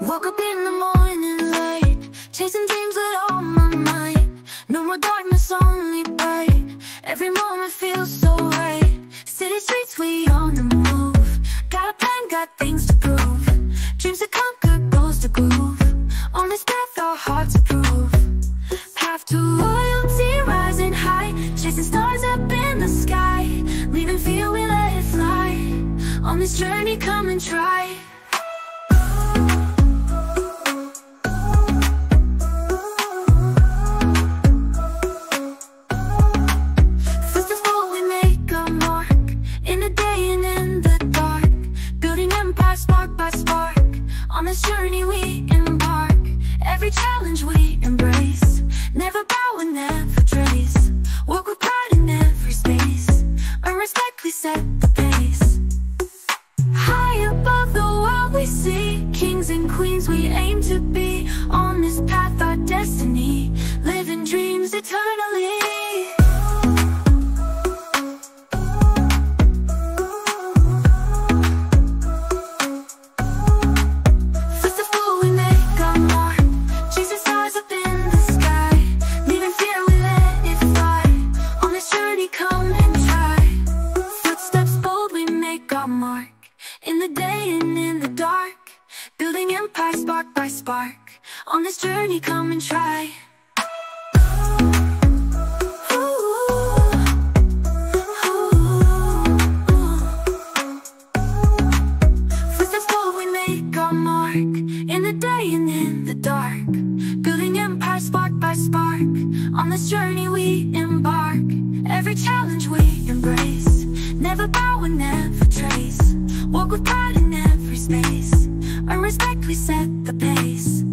Woke up in the morning light, chasing dreams with all my mind. No more darkness, only bright. Every moment feels so right. City streets, we on the move. Got a plan, got things to prove. Dreams to conquer, goals to groove. On this path, our hearts approve. Path to royalty, rising high. Chasing stars up in the sky. Leaving fear, we let it fly. On this journey, come and try. Empire spark by spark. On this journey, we embark. Every challenge we embrace, never bow and never trace. Work with pride in every space, earn respect, we set the pace. High above the world we see Kings and queens we aim to be On this path Building empire spark by spark. On this journey come and try. On this journey we embark. Every challenge we embrace. Never bow and never trace. Walk with pride in every space I respect, we set the pace.